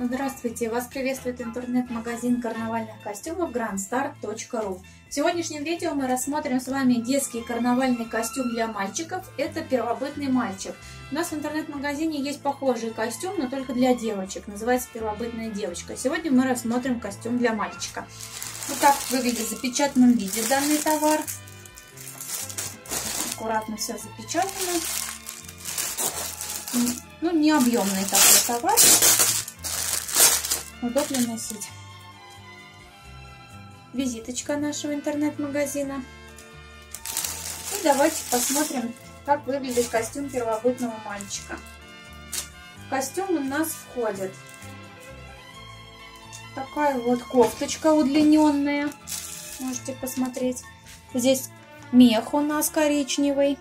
Здравствуйте! Вас приветствует интернет-магазин карнавальных костюмов grandstar.ru В сегодняшнем видео мы рассмотрим с вами детский карнавальный костюм для мальчиков. Это первобытный мальчик. У нас в интернет-магазине есть похожий костюм, но только для девочек. Называется первобытная девочка. Сегодня мы рассмотрим костюм для мальчика. Вот так выглядит в запечатанном виде данный товар. Аккуратно все запечатано. Ну, не объемный такой товар удобно носить. Визиточка нашего интернет-магазина. И давайте посмотрим, как выглядит костюм первобытного мальчика. В костюм у нас входит такая вот кофточка удлиненная. Можете посмотреть. Здесь мех у нас коричневый.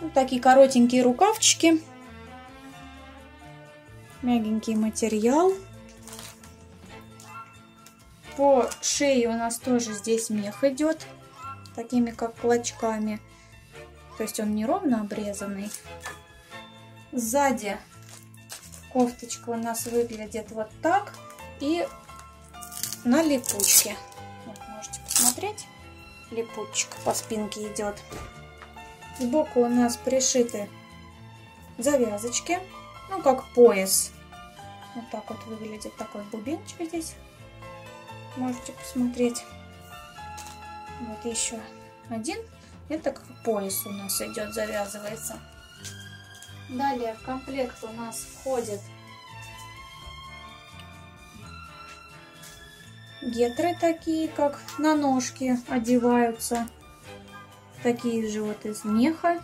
Вот такие коротенькие рукавчики мягенький материал. По шее у нас тоже здесь мех идет, такими как клочками. То есть он не ровно обрезанный. Сзади кофточка у нас выглядит вот так. И на липучке. Вот, можете посмотреть. Липучка по спинке идет. Сбоку у нас пришиты завязочки ну, как пояс. Вот так вот выглядит такой бубенчик здесь. Можете посмотреть. Вот еще один. Это как пояс у нас идет, завязывается. Далее в комплект у нас входит гетры такие, как на ножки одеваются. Такие же вот из меха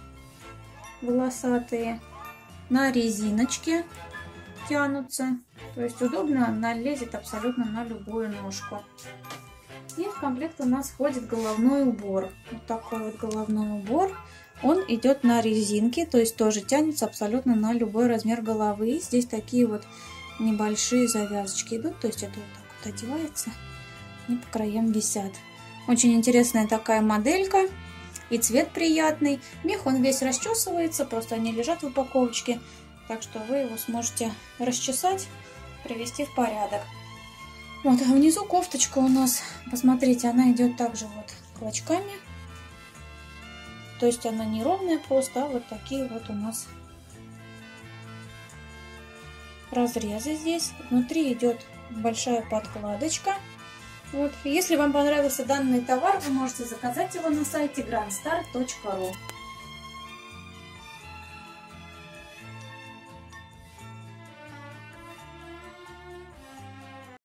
волосатые на резиночке тянутся. То есть удобно, она лезет абсолютно на любую ножку. И в комплект у нас входит головной убор. Вот такой вот головной убор. Он идет на резинке, то есть тоже тянется абсолютно на любой размер головы. Здесь такие вот небольшие завязочки идут, то есть это вот так вот одевается и по краям висят. Очень интересная такая моделька и цвет приятный. Мех он весь расчесывается, просто они лежат в упаковочке, так что вы его сможете расчесать, привести в порядок. Вот, а внизу кофточка у нас, посмотрите, она идет также вот клочками. То есть она не ровная просто, а вот такие вот у нас разрезы здесь. Внутри идет большая подкладочка. Вот. Если вам понравился данный товар, вы можете заказать его на сайте grandstar.ru.